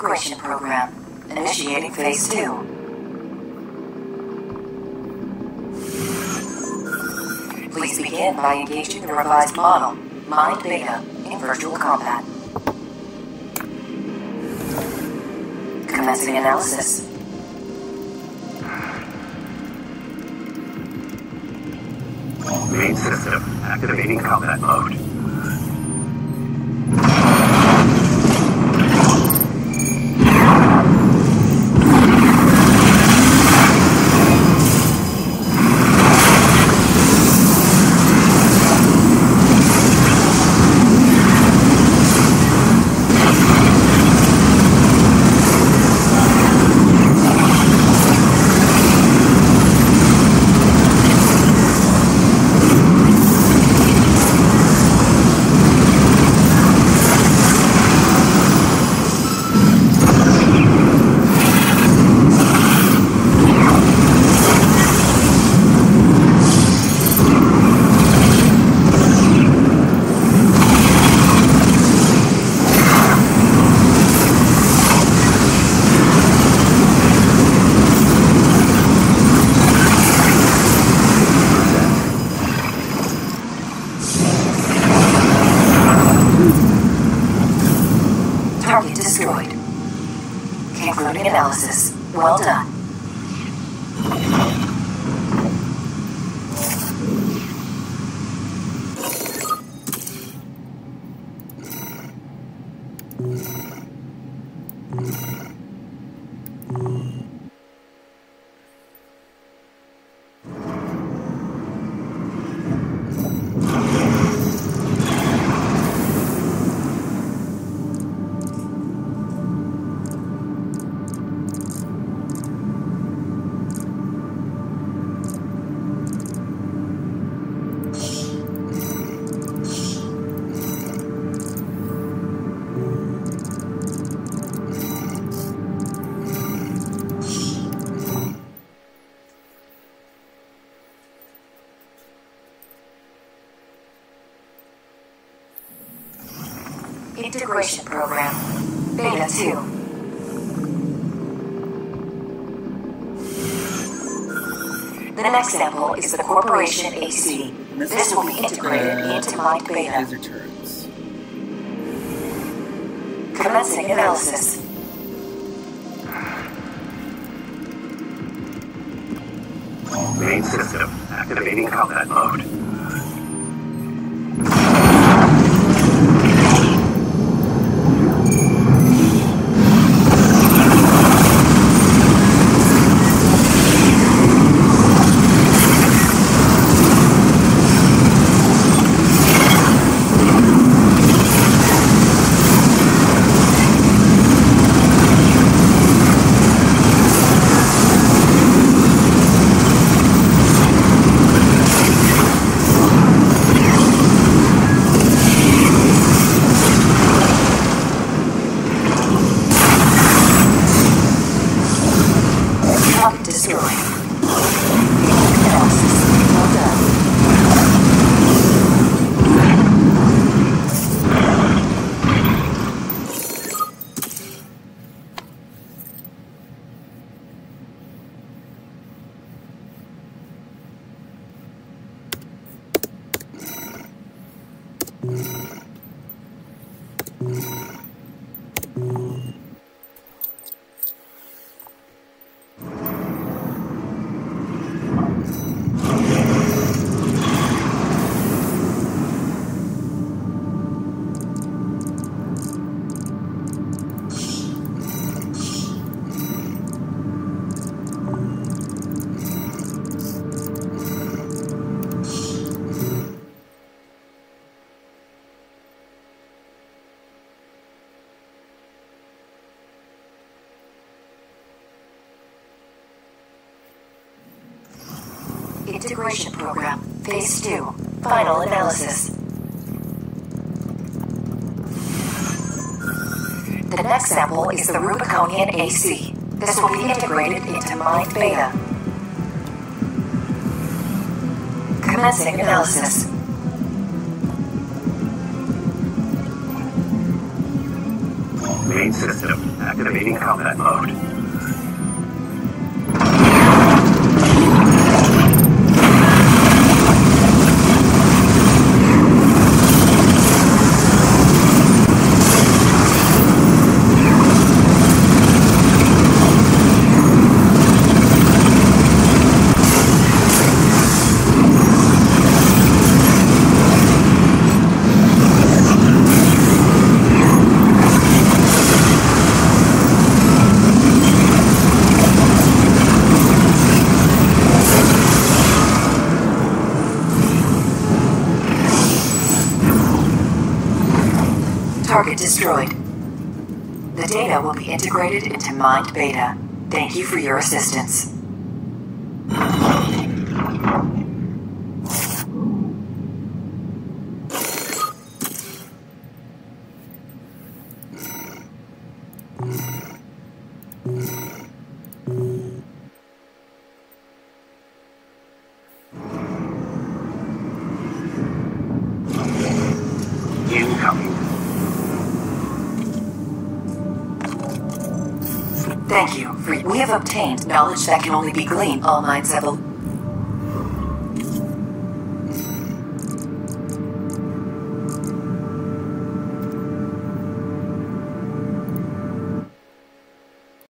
Integration Program. Initiating Phase 2. Please begin by engaging the revised model, Mind Beta, in virtual combat. Commencing analysis. Main system activating combat mode. Target destroyed. Concluding analysis. Well done. Integration Program. Beta 2. The next sample is the Corporation AC. This will be integrated into Mind Beta. Laser turrets. Commencing analysis. Main system activating combat mode. Integration Program. Phase 2. Final analysis. The next sample is the Rubiconian AC. This will be integrated into Mind Beta. Commencing analysis. Main system activating combat mode. Target destroyed. The data will be integrated into Mind Beta. Thank you for your assistance. Thank you. We have obtained knowledge that can only be gleaned. All minds have